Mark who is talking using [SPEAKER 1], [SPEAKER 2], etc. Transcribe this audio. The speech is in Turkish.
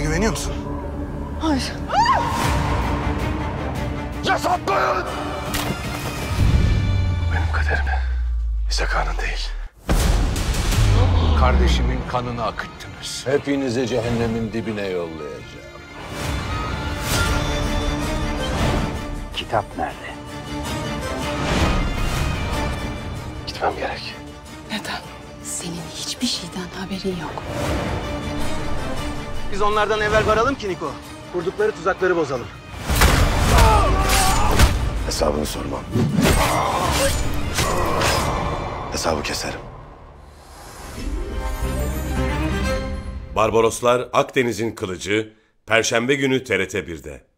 [SPEAKER 1] güveniyor musun?
[SPEAKER 2] Hayır.
[SPEAKER 1] Yasaklayın! Benim kaderim. İshak Ağa'nın değil.
[SPEAKER 3] Kardeşimin kanını akıttınız.
[SPEAKER 4] Hepinizi cehennemin dibine yollayacağım.
[SPEAKER 3] Kitap nerede?
[SPEAKER 1] Gitmem gerek.
[SPEAKER 2] Neden?
[SPEAKER 5] Senin hiçbir şeyden haberin yok.
[SPEAKER 6] Biz onlardan evvel varalım ki Niko. Kurdukları tuzakları bozalım.
[SPEAKER 1] Hesabını sormam. Hesabı keserim.
[SPEAKER 7] Barbaroslar Akdeniz'in Kılıcı Perşembe günü TRT 1'de.